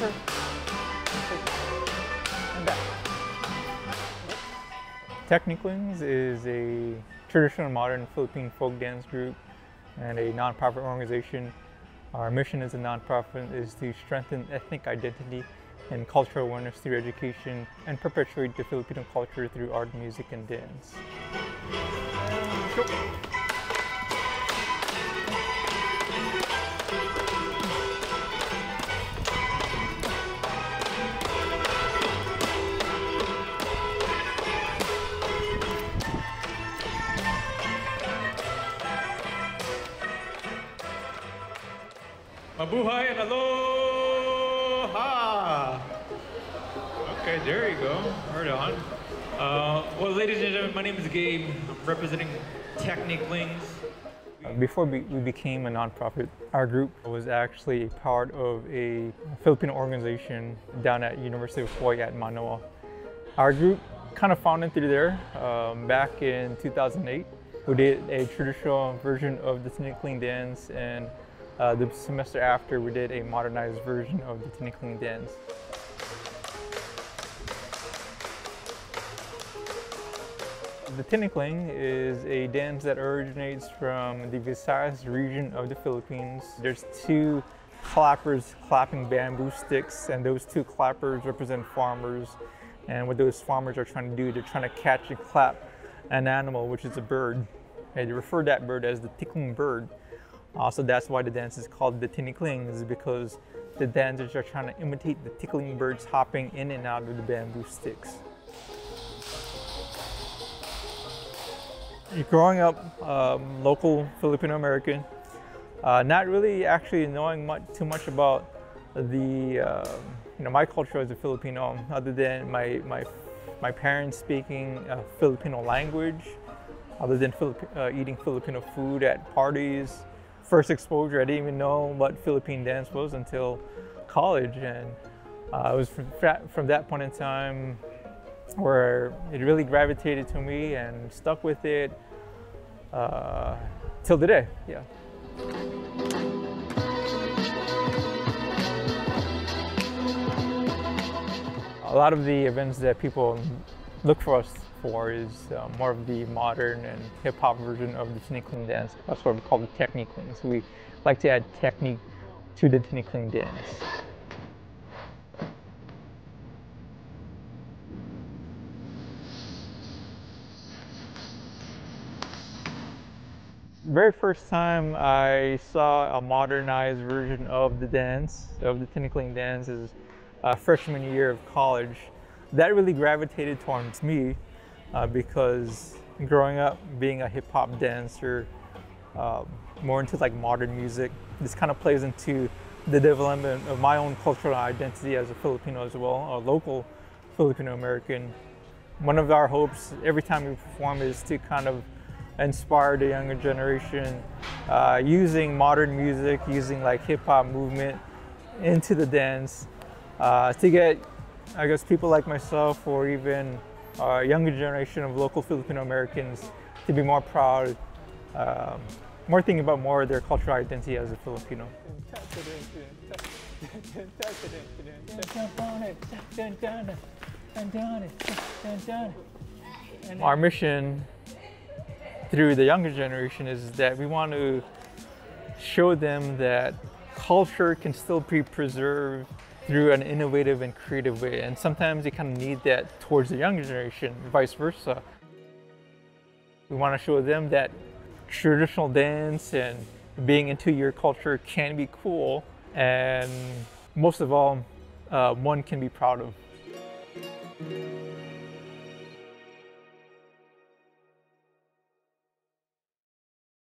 Turn. And. Tekniqlingz is a traditional modern Philippine folk dance group and a nonprofit organization. Our mission as a nonprofit is to strengthen ethnic identity and cultural awareness through education and perpetuate the Filipino culture through art, music, and dance. Mabuhay and aloha! Okay, there you go. Right on. Uh, well, ladies and gentlemen, my name is Gabe. I'm representing Tekniqlingz. Uh, Before we became a nonprofit, our group was actually a part of a Filipino organization down at University of Hawaii at Manoa. Our group kind of founded through there um, back in 2008. We did a traditional version of the Tinikling dance, and uh, the semester after, we did a modernized version of the Tinikling dance. The Tinikling is a dance that originates from the Visayas region of the Philippines. There's two clappers clapping bamboo sticks, and those two clappers represent farmers. And what those farmers are trying to do, they're trying to catch and clap an animal, which is a bird. And they refer that bird as the tikling bird. Uh, so that's why the dance is called the Tinikling, is because the dancers are trying to imitate the tikling birds hopping in and out of the bamboo sticks. growing up um, local Filipino American, uh, not really actually knowing much, too much about the uh, you know my culture as a Filipino, other than my my my parents speaking Filipino language, other than Filip- uh, eating Filipino food at parties. First exposure, I didn't even know what Philippine dance was until college, and uh, it was from, that- from that point in time where it really gravitated to me and stuck with it uh, till today. Yeah. A lot of the events that people look for us for is uh, more of the modern and hip hop version of the Tinikling dance. That's what we call the techniqueling. So we like to add technique to the Tinikling dance. very first time I saw a modernized version of the dance, of the Tinikling dance, is uh, freshman year of college. That really gravitated towards me uh, because growing up, being a hip hop dancer, um, more into like modern music, this kind of plays into the development of my own cultural identity as a Filipino as well, a local Filipino American. One of our hopes every time we perform is to kind of inspire the younger generation uh, using modern music, using like hip hop movement into the dance uh, to get, I guess, people like myself or even a younger generation of local Filipino Americans to be more proud, um, more thinking about more of their cultural identity as a Filipino. Our mission through the younger generation is that we want to show them that culture can still be preserved through an innovative and creative way. And sometimes you kind of need that towards the younger generation, vice versa. We want to show them that traditional dance and being into your culture can be cool, and most of all, uh, one can be proud of.